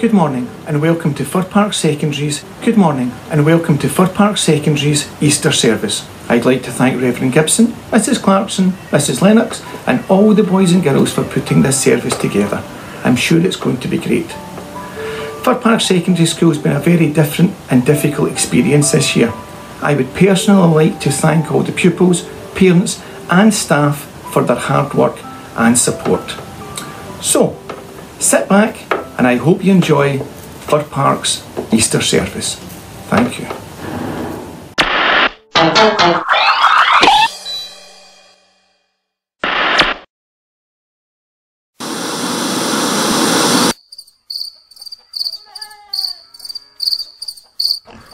Good morning and welcome to Firpark Secondary's Good morning and welcome to Firpark Secondary's Easter service. I'd like to thank Reverend Gibson, Mrs. Clarkson, Mrs. Lennox, and all the boys and girls for putting this service together. I'm sure it's going to be great. Firpark Secondary School has been a very different and difficult experience this year. I would personally like to thank all the pupils, parents, and staff for their hard work and support. So, sit back and I hope you enjoy Firpark's Easter service. Thank you.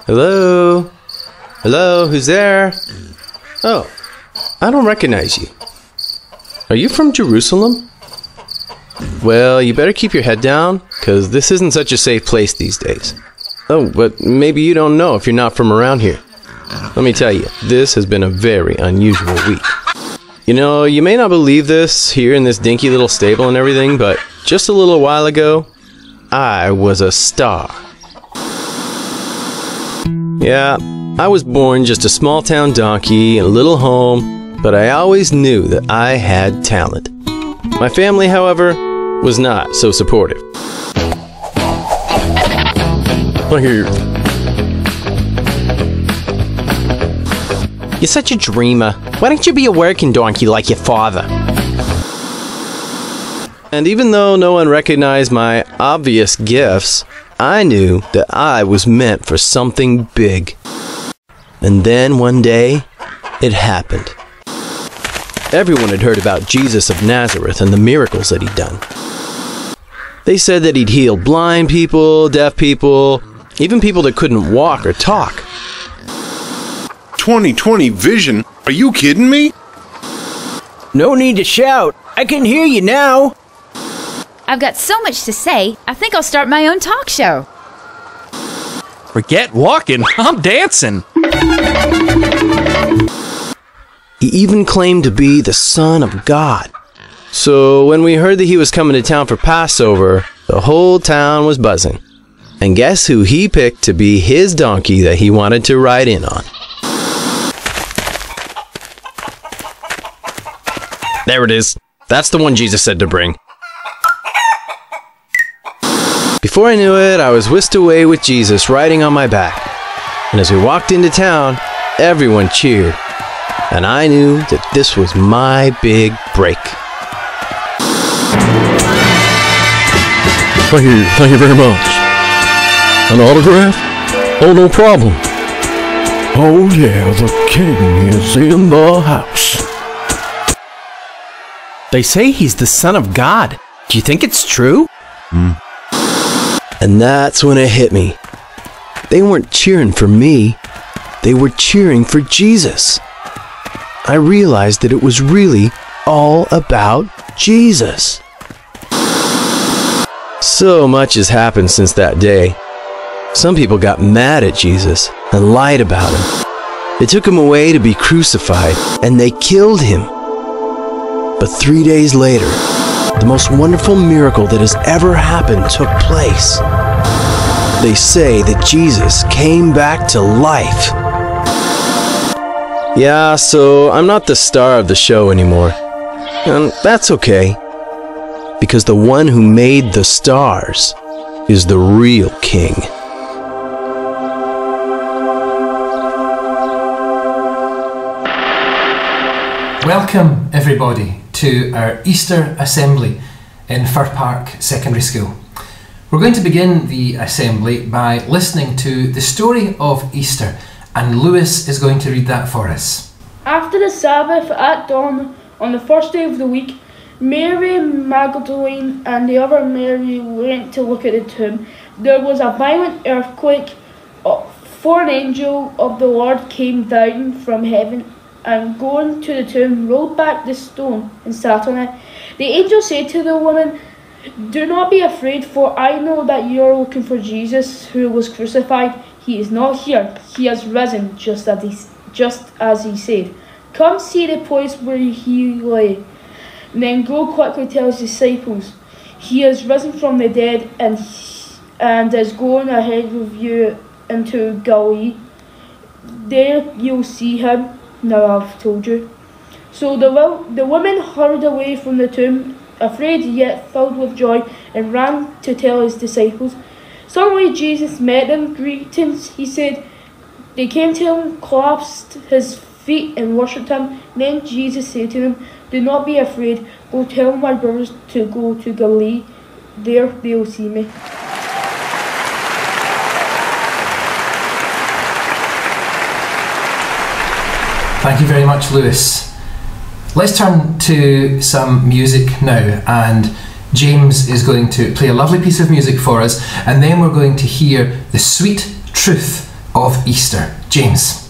Hello? Hello, who's there? Oh, I don't recognize you. Are you from Jerusalem? Well, you better keep your head down, because this isn't such a safe place these days. Oh, but maybe you don't know if you're not from around here. Let me tell you, this has been a very unusual week. You know, you may not believe this here in this dinky little stable and everything, but just a little while ago, I was a star. Yeah, I was born just a small town donkey in a little home, but I always knew that I had talent. My family, however, was not so supportive. Look here. You're such a dreamer. Why don't you be a working donkey like your father? And even though no one recognized my obvious gifts, I knew that I was meant for something big. And then one day, it happened. Everyone had heard about Jesus of Nazareth and the miracles that he'd done. They said that he'd healed blind people, deaf people, even people that couldn't walk or talk. 2020 vision? Are you kidding me? No need to shout. I can hear you now. I've got so much to say, I think I'll start my own talk show. Forget walking, I'm dancing. He even claimed to be the Son of God. So when we heard that he was coming to town for Passover, the whole town was buzzing. And guess who he picked to be his donkey that he wanted to ride in on? There it is. That's the one Jesus said to bring. Before I knew it, I was whisked away with Jesus riding on my back. And as we walked into town, everyone cheered. And I knew that this was my big break. Thank you, thank you very much. An autograph? Oh, no problem. Oh yeah, the king is in the house. They say he's the son of God. Do you think it's true? Hmm. And that's when it hit me. They weren't cheering for me, they were cheering for Jesus. I realized that it was really all about Jesus. So much has happened since that day. Some people got mad at Jesus and lied about him. They took him away to be crucified and they killed him. But three days later, the most wonderful miracle that has ever happened took place. They say that Jesus came back to life. Yeah, so I'm not the star of the show anymore. And that's okay. Because the one who made the stars is the real king. Welcome, everybody, to our Easter Assembly in Firpark Secondary School. We're going to begin the assembly by listening to the story of Easter, and Lewis is going to read that for us. After the Sabbath at dawn on the first day of the week, Mary Magdalene and the other Mary went to look at the tomb. There was a violent earthquake, for an angel of the Lord came down from heaven and going to the tomb rolled back the stone and sat on it. The angel said to the woman, Do not be afraid, for I know that you are looking for Jesus who was crucified. He is not here. He has risen, just as he, just as he said. Come see the place where he lay. Then go quickly tell his disciples, He has risen from the dead, and and is going ahead with you into Galilee. There you'll see him. Now I've told you. So the, the woman hurried away from the tomb, afraid yet filled with joy, and ran to tell his disciples. Suddenly Jesus met them. Greetings, he said. They came to him, clasped his feet, and worshipped him. Then Jesus said to them, Do not be afraid. Go tell my brothers to go to Galilee. There they will see me. Thank you very much, Lewis. Let's turn to some music now, and James is going to play a lovely piece of music for us, and then we're going to hear the sweet truth of Easter. James.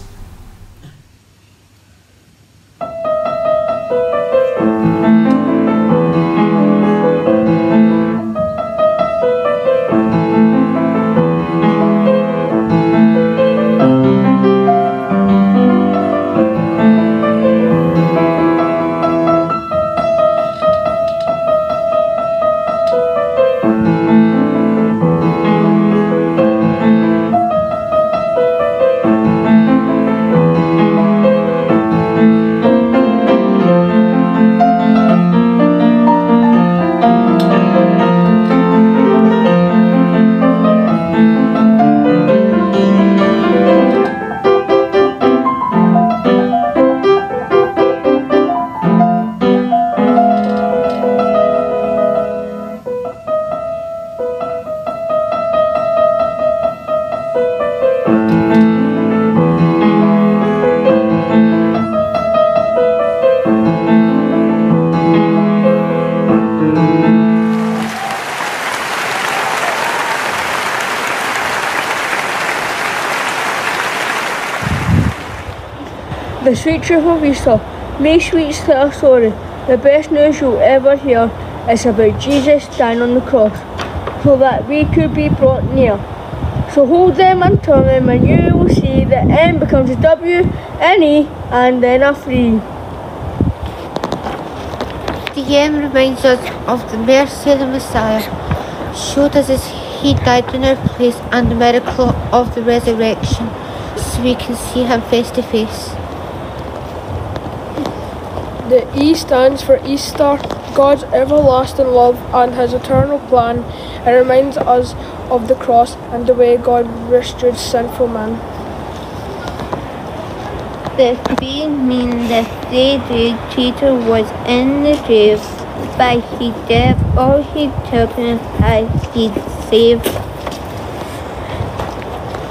Sweet truth of Easter. May sweet our story. The best news you'll ever hear is about Jesus dying on the cross so that we could be brought near. So hold them and turn them and you will see the N becomes a W, an E and then a 3. The M reminds us of the mercy of the Messiah, showed us as he died in our place and the miracle of the resurrection, so we can see him face to face. The E stands for Easter, God's everlasting love and his eternal plan. It reminds us of the cross and the way God rescued sinful man. The three means the three days Jesus was in the grave, but he did all he took and he saved.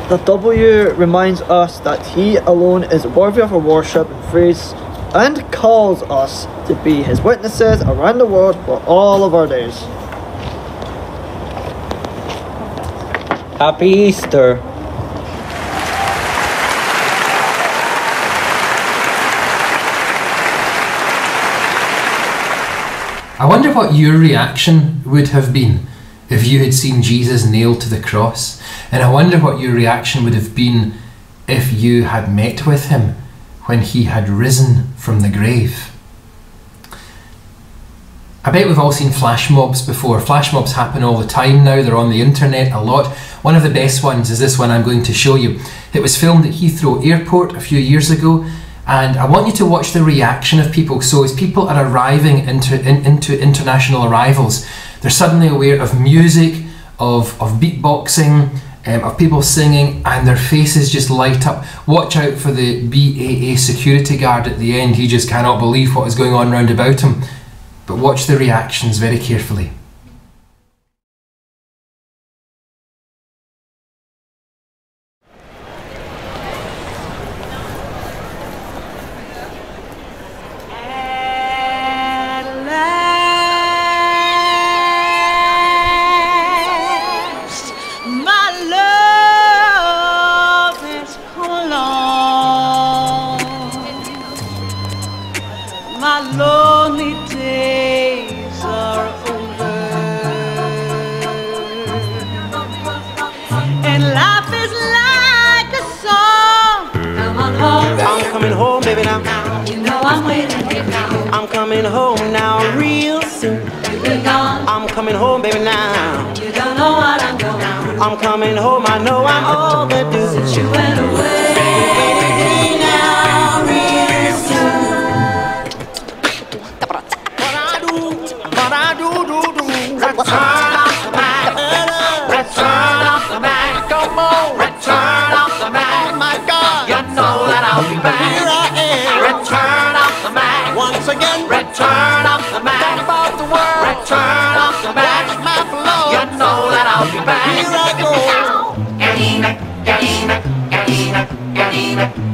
The W reminds us that He alone is worthy of our worship and praise and calls us to be His witnesses around the world for all of our days. Happy Easter. I wonder what your reaction would have been if you had seen Jesus nailed to the cross. And I wonder what your reaction would have been if you had met with him when he had risen from the grave. I bet we've all seen flash mobs before. Flash mobs happen all the time now, they're on the internet a lot. One of the best ones is this one I'm going to show you. It was filmed at Heathrow Airport a few years ago, and I want you to watch the reaction of people. So, as people are arriving into, in, into international arrivals, they're suddenly aware of music, of, of beatboxing, um, of people singing, and their faces just light up. Watch out for the BAA security guard at the end. He just cannot believe what is going on round about him. But watch the reactions very carefully. Soon. You've been gone. I'm coming home, baby, now. You don't know what I'm going I'm coming home, I know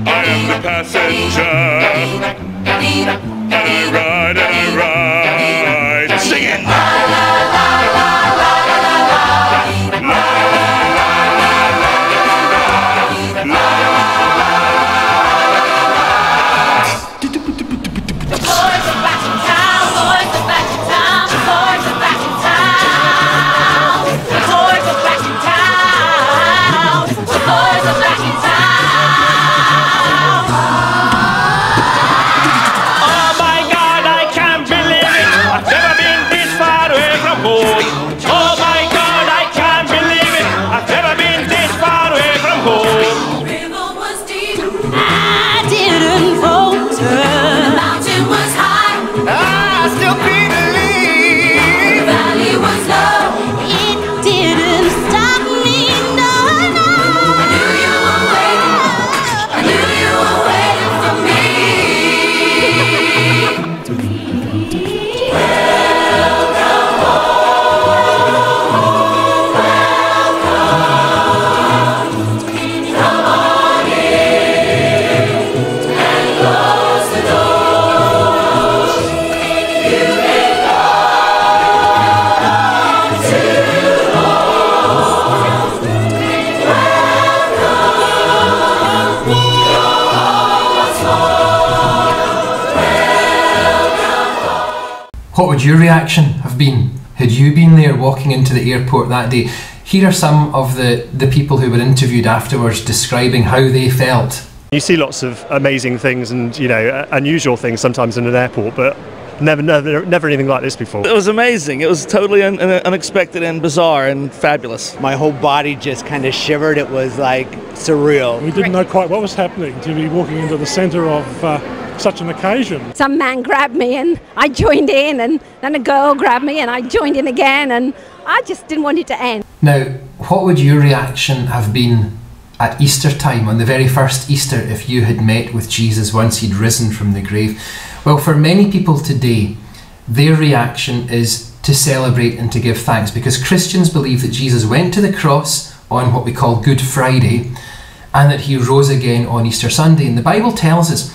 I am the passenger. What would your reaction have been had you been there walking into the airport that day? Here are some of the, the people who were interviewed afterwards describing how they felt. You see lots of amazing things and you know uh, unusual things sometimes in an airport, but never, never, never anything like this before. It was amazing. It was totally un- un- unexpected and bizarre and fabulous. My whole body just kind of shivered. It was like surreal. We didn't know quite what was happening to be walking into the centre of uh, such an occasion. Some man grabbed me and I joined in, and then a girl grabbed me and I joined in again, and I just didn't want it to end. Now, what would your reaction have been at Easter time, on the very first Easter, if you had met with Jesus once he'd risen from the grave? Well, for many people today, their reaction is to celebrate and to give thanks because Christians believe that Jesus went to the cross on what we call Good Friday and that he rose again on Easter Sunday. And the Bible tells us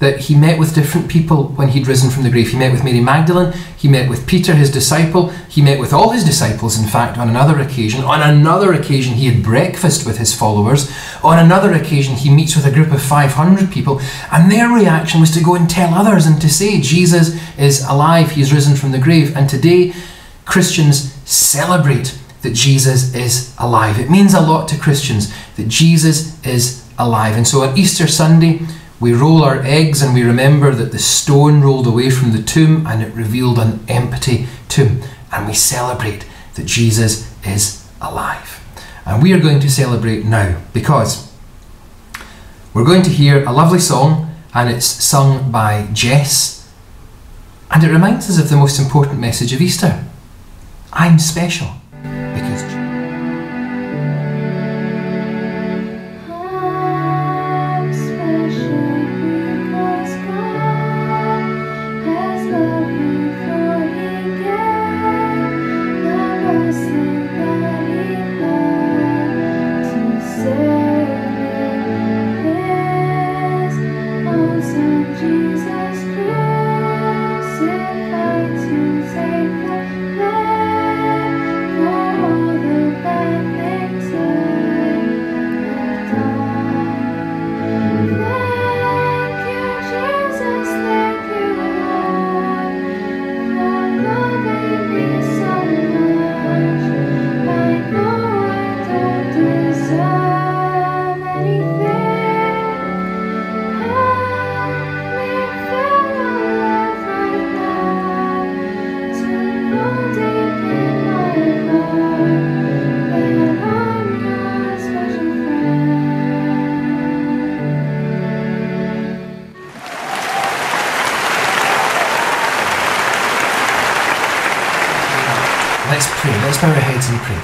that he met with different people when he'd risen from the grave. He met with Mary Magdalene, he met with Peter, his disciple, he met with all his disciples, in fact, on another occasion. On another occasion, he had breakfast with his followers. On another occasion, he meets with a group of 500 people, and their reaction was to go and tell others and to say, Jesus is alive, he's risen from the grave. And today, Christians celebrate that Jesus is alive. It means a lot to Christians that Jesus is alive. And so on Easter Sunday, we roll our eggs and we remember that the stone rolled away from the tomb and it revealed an empty tomb. And we celebrate that Jesus is alive. And we are going to celebrate now because we're going to hear a lovely song and it's sung by Jess. And it reminds us of the most important message of Easter I'm special Let's pray. Let's bow our heads and pray.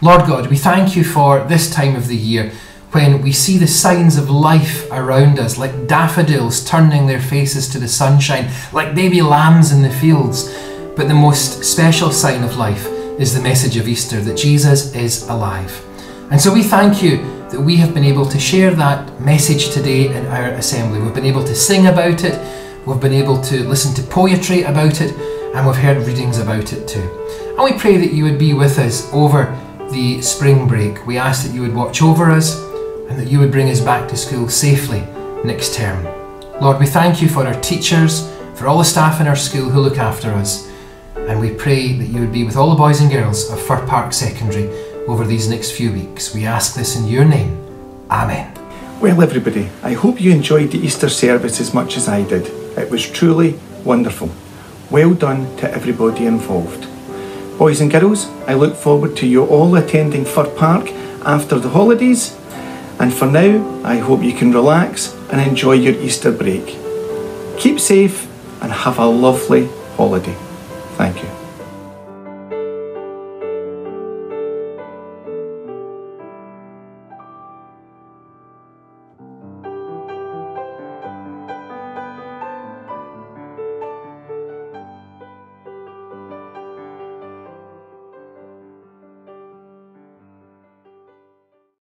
Lord God, we thank you for this time of the year when we see the signs of life around us, like daffodils turning their faces to the sunshine, like baby lambs in the fields. But the most special sign of life is the message of Easter that Jesus is alive. And so we thank you that we have been able to share that message today in our assembly. We've been able to sing about it, we've been able to listen to poetry about it, and we've heard readings about it too. And we pray that you would be with us over the spring break. We ask that you would watch over us and that you would bring us back to school safely next term. Lord, we thank you for our teachers, for all the staff in our school who look after us, and we pray that you would be with all the boys and girls of Firpark Secondary over these next few weeks. We ask this in your name. Amen. Well, everybody, I hope you enjoyed the Easter service as much as I did. It was truly wonderful. Well done to everybody involved. Boys and girls, I look forward to you all attending Firpark after the holidays. And for now, I hope you can relax and enjoy your Easter break. Keep safe and have a lovely holiday. Thank you.